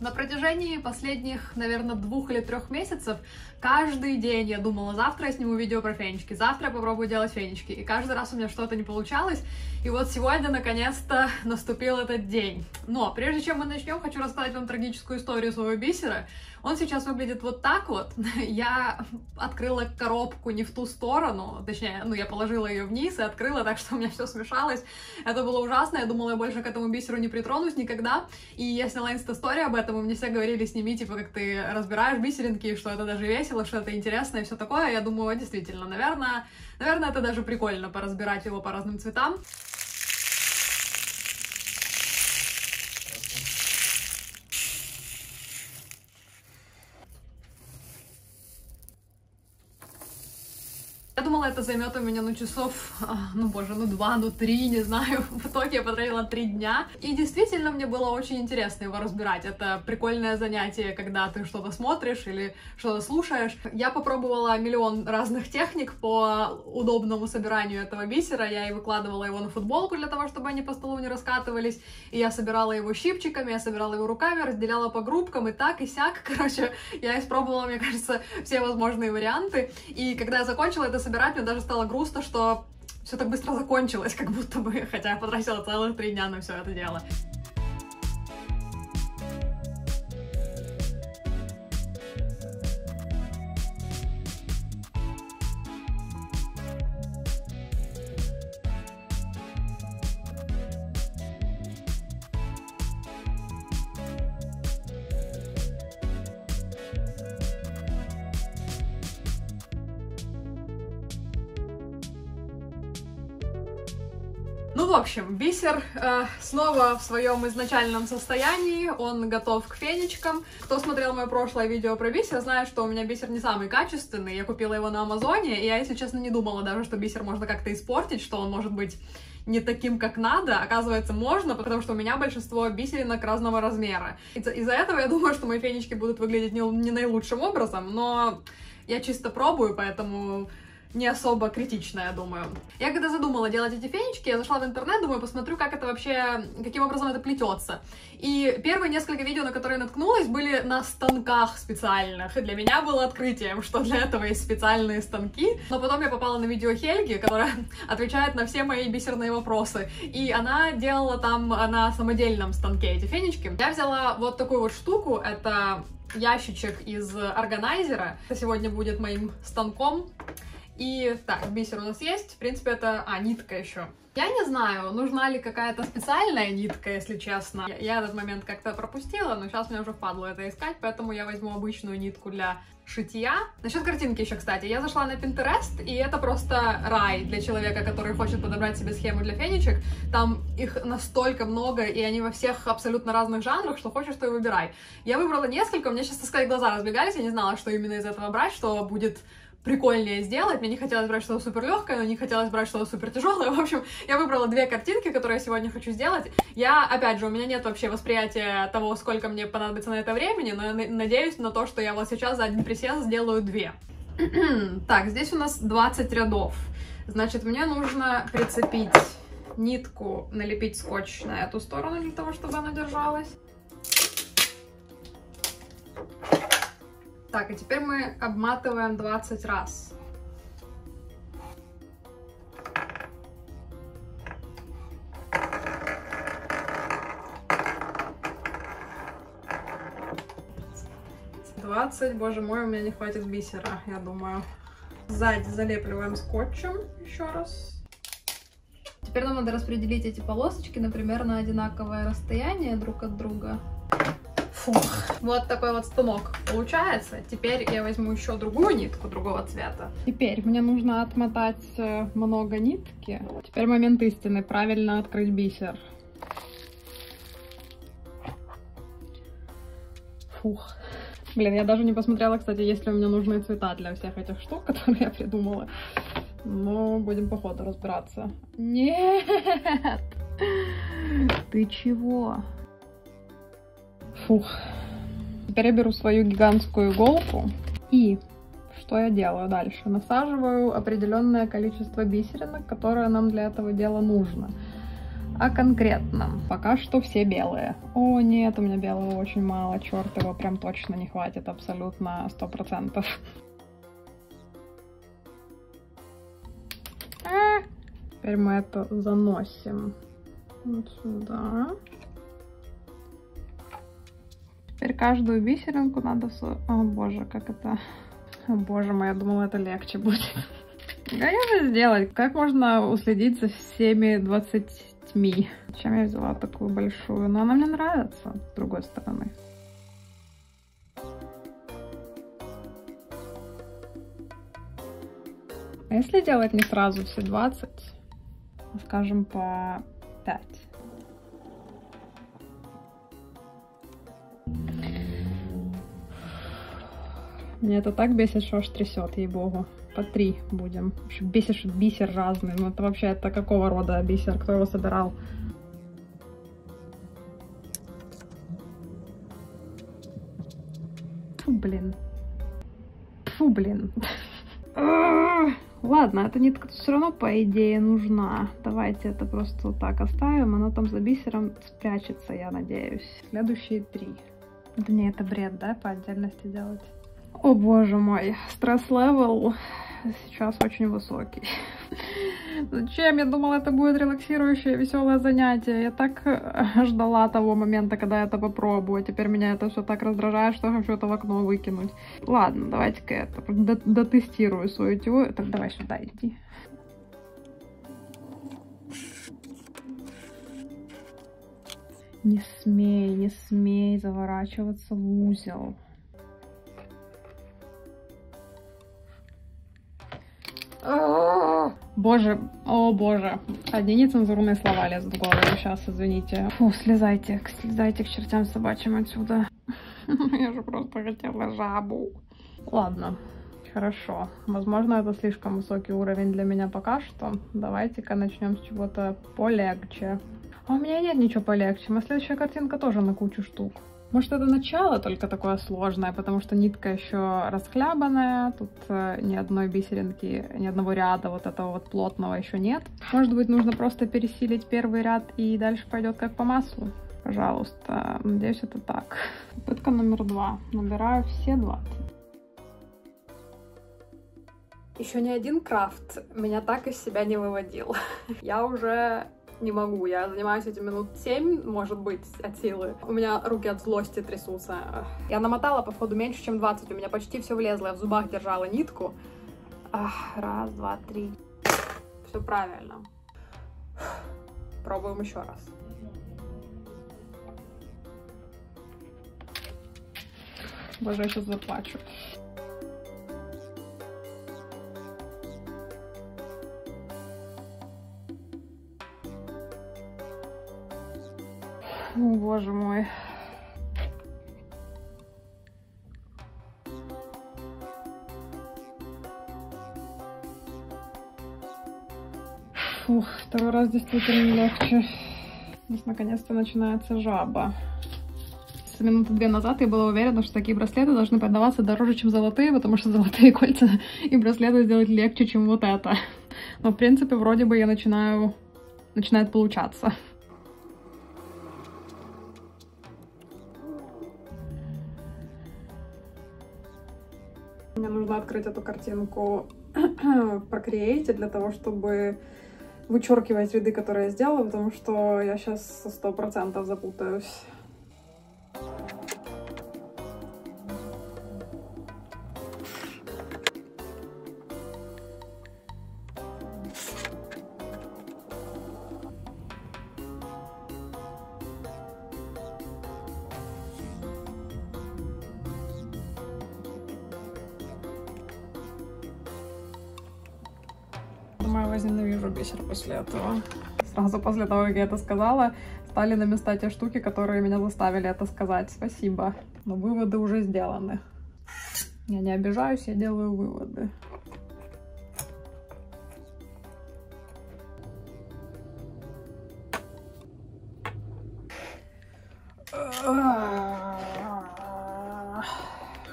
На протяжении последних, наверное, двух или трех месяцев каждый день я думала, завтра я сниму видео про фенечки, завтра я попробую делать фенечки, и каждый раз у меня что-то не получалось, и вот сегодня, наконец-то, наступил этот день. Но прежде чем мы начнем, хочу рассказать вам трагическую историю своего бисера. Он сейчас выглядит вот так вот. Я открыла коробку не в ту сторону, точнее, ну, я положила ее вниз и открыла, так что у меня все смешалось. Это было ужасно, я думала, я больше к этому бисеру не притронусь никогда. И я сняла инста-стори об этом, и мне все говорили, сними, типа, как ты разбираешь бисеринки, что это даже весело, что это интересно и все такое. Я думаю, действительно, наверное, наверное, это даже прикольно поразбирать его по разным цветам. Я думала, это займет у меня, ну, часов, а, ну, боже, ну, два, ну, три, не знаю. В итоге я потратила три дня. И действительно, мне было очень интересно его разбирать. Это прикольное занятие, когда ты что-то смотришь или что-то слушаешь. Я попробовала миллион разных техник по удобному собиранию этого бисера. Я и выкладывала его на футболку для того, чтобы они по столу не раскатывались. И я собирала его щипчиками, я собирала его руками, разделяла по группкам и так, и сяк. Короче, я испробовала, мне кажется, все возможные варианты. И когда я закончила это собирать, мне даже стало грустно, что все так быстро закончилось, как будто бы, хотя я потратила целых три дня на все это дело. Ну, в общем, бисер э, снова в своем изначальном состоянии, он готов к фенечкам. Кто смотрел мое прошлое видео про бисер, знает, что у меня бисер не самый качественный, я купила его на Амазоне, и я, если честно, не думала даже, что бисер можно как-то испортить, что он может быть не таким, как надо, оказывается, можно, потому что у меня большинство бисеринок разного размера. Из-за из этого я думаю, что мои фенечки будут выглядеть не, не наилучшим образом, но я чисто пробую, поэтому не особо критично, я думаю. Я когда задумала делать эти фенечки, я зашла в интернет, думаю, посмотрю, как это вообще, каким образом это плетется. И первые несколько видео, на которые наткнулась, были на станках специальных. И для меня было открытием, что для этого есть специальные станки. Но потом я попала на видео Хельги, которая отвечает на все мои бисерные вопросы. И она делала там на самодельном станке эти фенечки. Я взяла вот такую вот штуку, это ящичек из органайзера. Это сегодня будет моим станком. И так, бисер у нас есть. В принципе, это... А, нитка еще. Я не знаю, нужна ли какая-то специальная нитка, если честно. Я, я этот момент как-то пропустила, но сейчас мне уже впадло это искать, поэтому я возьму обычную нитку для шитья. Насчет картинки еще, кстати. Я зашла на Pinterest, и это просто рай для человека, который хочет подобрать себе схему для фенечек. Там их настолько много, и они во всех абсолютно разных жанрах, что хочешь, то и выбирай. Я выбрала несколько, у меня сейчас, так сказать, глаза разбегались, я не знала, что именно из этого брать, что будет прикольнее сделать. Мне не хотелось брать что-то супер легкое, но не хотелось брать что-то супер тяжелое. В общем, я выбрала две картинки, которые я сегодня хочу сделать. Я, опять же, у меня нет вообще восприятия того, сколько мне понадобится на это времени, но я надеюсь на то, что я вот сейчас за один присест сделаю две. так, здесь у нас 20 рядов. Значит, мне нужно прицепить нитку, налепить скотч на эту сторону для того, чтобы она держалась. Так, и теперь мы обматываем 20 раз. Двадцать, боже мой, у меня не хватит бисера, я думаю. Сзади залепливаем скотчем еще раз. Теперь нам надо распределить эти полосочки, например, на одинаковое расстояние друг от друга. Фух. Вот такой вот станок получается. Теперь я возьму еще другую нитку другого цвета. Теперь мне нужно отмотать э, много нитки. Теперь момент истины. Правильно открыть бисер. Фух. Блин, я даже не посмотрела, кстати, есть ли у меня нужные цвета для всех этих штук, которые я придумала. Но будем по ходу разбираться. Нет! Ты чего? Фух. Теперь я беру свою гигантскую иголку и что я делаю дальше? Насаживаю определенное количество бисеринок, которое нам для этого дела нужно. о конкретном. Пока что все белые. О, нет, у меня белого очень мало. Черт, его прям точно не хватит абсолютно сто процентов. А, теперь мы это заносим вот сюда. Теперь каждую бисеринку надо... О боже, как это... О боже мой, я думала, это легче будет. Как это сделать? Как можно уследить за всеми 20 Чем я взяла такую большую? Но она мне нравится, с другой стороны. А если делать не сразу все 20, а скажем по 5? Мне это так бесит, что аж трясет, ей-богу. По три будем. Бесит, что бисер разный. Ну это вообще, это какого рода бисер? Кто его собирал? Фу, блин. Фу, блин. Ладно, эта нитка все равно, по идее, нужна. Давайте это просто вот так оставим. Оно там за бисером спрячется, я надеюсь. Следующие три. Да не, это бред, да, по отдельности делать? О боже мой, stress level сейчас очень высокий. Зачем? Я думала, это будет релаксирующее, веселое занятие. Я так э, ждала того момента, когда я это попробую. Теперь меня это все так раздражает, что хочу это в окно выкинуть. Ладно, давайте-ка это дотестирую свою теорию. Так, давай сюда иди. Не смей, не смей заворачиваться в узел. Боже, о боже. Одни нецензурные слова лезут в голову. Сейчас, извините. Фу, слезайте, слезайте к чертям собачьим отсюда. Я же просто хотела жабу. Ладно, хорошо. Возможно, это слишком высокий уровень для меня пока что. Давайте-ка начнем с чего-то полегче. А у меня нет ничего полегче. Моя следующая картинка тоже на кучу штук. Может, это начало только такое сложное, потому что нитка еще расхлябанная, тут э, ни одной бисеринки, ни одного ряда вот этого вот плотного еще нет. Может быть, нужно просто пересилить первый ряд и дальше пойдет как по маслу. Пожалуйста, надеюсь, это так. Попытка номер два. Набираю все 20. Еще ни один крафт меня так из себя не выводил. Я уже не могу. Я занимаюсь этим минут 7, может быть, от силы. У меня руки от злости трясутся. Я намотала, по ходу меньше, чем 20. У меня почти все влезло. Я в зубах держала нитку. Раз, два, три. Все правильно. Пробуем еще раз. Боже, я сейчас заплачу. О, боже мой. Фух, второй раз действительно легче. Здесь наконец-то начинается жаба. С минуты две назад я была уверена, что такие браслеты должны продаваться дороже, чем золотые, потому что золотые кольца и браслеты сделать легче, чем вот это. Но в принципе вроде бы я начинаю... начинает получаться. Мне нужно открыть эту картинку в Procreate для того, чтобы вычеркивать ряды, которые я сделала, потому что я сейчас сто процентов запутаюсь. После того, как я это сказала, стали на места те штуки, которые меня заставили это сказать. Спасибо. Но выводы уже сделаны. Я не обижаюсь, я делаю выводы.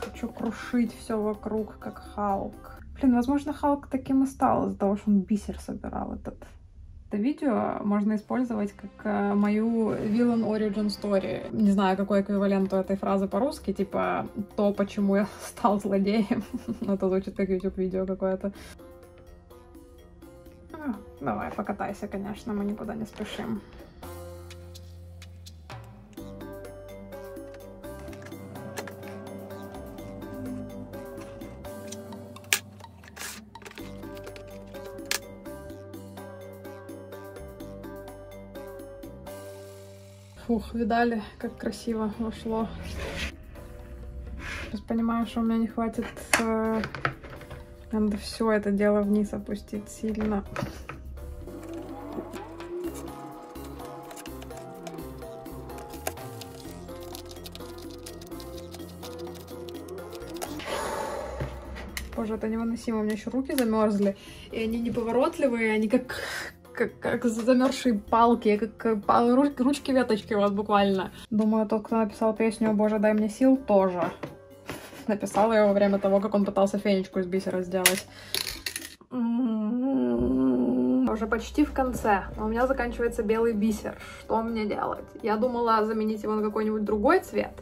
Хочу крушить все вокруг, как Халк. Блин, возможно, Халк таким и стал из-за того, что он бисер собирал этот. Это видео можно использовать как э, мою villain origin story. Не знаю, какой эквивалент у этой фразы по-русски, типа то, почему я стал злодеем. Это звучит как YouTube-видео какое-то. А, давай, покатайся, конечно, мы никуда не спешим. Фух, видали, как красиво вошло. Сейчас понимаю, что у меня не хватит... Э, надо все это дело вниз опустить сильно. Боже, это невыносимо. У меня еще руки замерзли. И они неповоротливые, они как как, как замерзшие палки, как, как ручки веточки вот буквально. Думаю, тот, кто написал песню «Боже, дай мне сил», тоже. Написал ее во время того, как он пытался фенечку из бисера сделать. Уже почти в конце, но у меня заканчивается белый бисер. Что мне делать? Я думала заменить его на какой-нибудь другой цвет,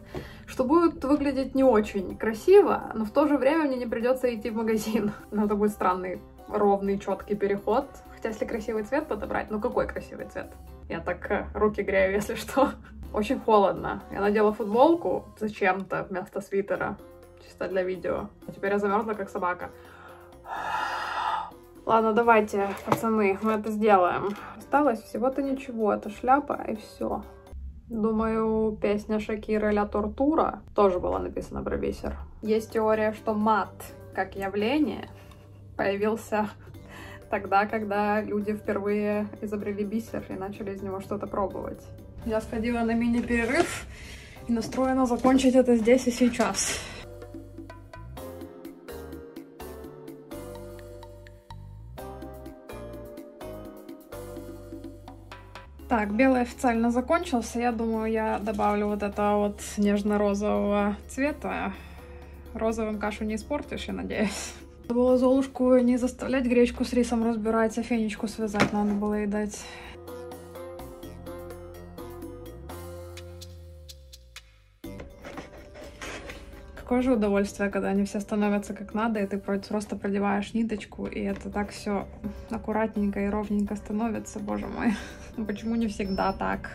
что будет выглядеть не очень красиво, но в то же время мне не придется идти в магазин. Но это будет странный ровный, четкий переход. Хотя, если красивый цвет подобрать, ну какой красивый цвет? Я так э, руки грею, если что. Очень холодно. Я надела футболку зачем-то вместо свитера. Чисто для видео. А теперь я замерзла, как собака. Ладно, давайте, пацаны, мы это сделаем. Осталось всего-то ничего. Это шляпа и все. Думаю, песня Шакиры «Ля Тортура» тоже была написана про бисер. Есть теория, что мат как явление появился тогда, когда люди впервые изобрели бисер и начали из него что-то пробовать. Я сходила на мини-перерыв и настроена закончить это здесь и сейчас. Так, белый официально закончился. Я думаю, я добавлю вот этого вот нежно-розового цвета. Розовым кашу не испортишь, я надеюсь. Надо было Золушку не заставлять гречку с рисом разбирать, а фенечку связать надо было ей дать. Какое же удовольствие, когда они все становятся как надо, и ты просто продеваешь ниточку, и это так все аккуратненько и ровненько становится, боже мой. Почему не всегда так?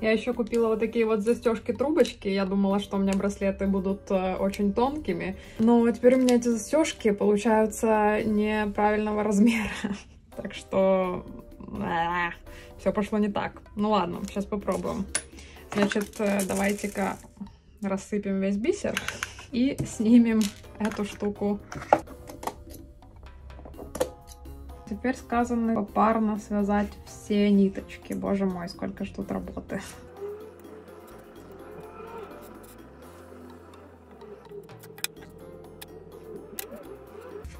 Я еще купила вот такие вот застежки-трубочки. Я думала, что у меня браслеты будут э, очень тонкими. Но теперь у меня эти застежки получаются неправильного размера. Так что... Все пошло не так. Ну ладно, сейчас попробуем. Значит, э, давайте-ка рассыпем весь бисер и снимем эту штуку Теперь сказано попарно связать все ниточки. Боже мой, сколько ж тут работы.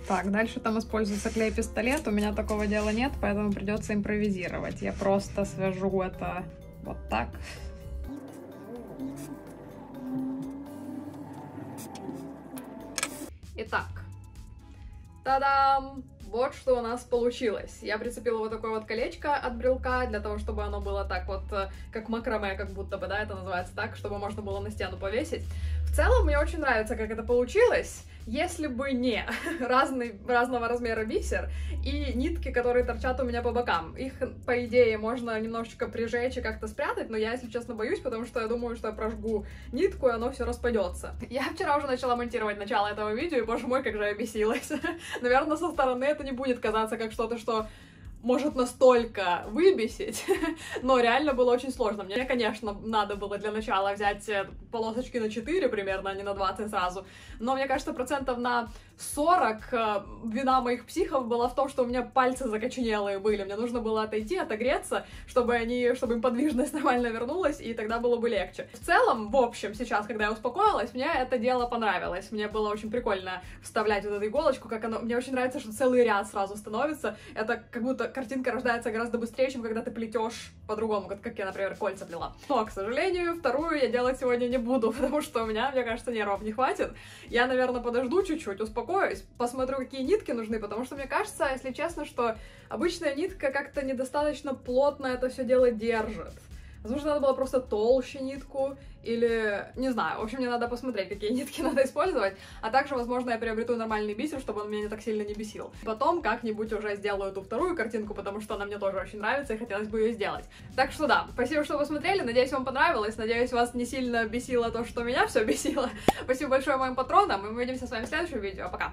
Так, дальше там используется клей-пистолет. У меня такого дела нет, поэтому придется импровизировать. Я просто свяжу это вот так. Итак, та-дам! Вот что у нас получилось. Я прицепила вот такое вот колечко от брелка, для того, чтобы оно было так вот, э, как макраме, как будто бы, да, это называется так, чтобы можно было на стену повесить. В целом, мне очень нравится, как это получилось. Если бы не разный, разного размера бисер и нитки, которые торчат у меня по бокам. Их, по идее, можно немножечко прижечь и как-то спрятать, но я, если честно, боюсь, потому что я думаю, что я прожгу нитку, и оно все распадется. Я вчера уже начала монтировать начало этого видео, и, боже мой, как же я бесилась. Наверное, со стороны это не будет казаться как что-то, что может настолько выбесить, но реально было очень сложно. Мне, конечно, надо было для начала взять э, полосочки на 4 примерно, а не на 20 сразу, но мне кажется, процентов на 40 э, вина моих психов была в том, что у меня пальцы закоченелые были, мне нужно было отойти, отогреться, чтобы они, чтобы им подвижность нормально вернулась, и тогда было бы легче. В целом, в общем, сейчас, когда я успокоилась, мне это дело понравилось, мне было очень прикольно вставлять вот эту иголочку, как оно, мне очень нравится, что целый ряд сразу становится, это как будто картинка рождается гораздо быстрее, чем когда ты плетешь по-другому, как, как я, например, кольца плела. Но, к сожалению, вторую я делать сегодня не буду, потому что у меня, мне кажется, нервов не хватит. Я, наверное, подожду чуть-чуть, успокоюсь, посмотрю, какие нитки нужны, потому что мне кажется, если честно, что обычная нитка как-то недостаточно плотно это все дело держит. Возможно, надо было просто толще нитку, или, не знаю, в общем, мне надо посмотреть, какие нитки надо использовать, а также, возможно, я приобрету нормальный бисер, чтобы он меня не так сильно не бесил. Потом как-нибудь уже сделаю эту вторую картинку, потому что она мне тоже очень нравится, и хотелось бы ее сделать. Так что да, спасибо, что посмотрели, надеюсь, вам понравилось, надеюсь, вас не сильно бесило то, что меня все бесило. Спасибо большое моим патронам, и мы увидимся с вами в следующем видео, пока!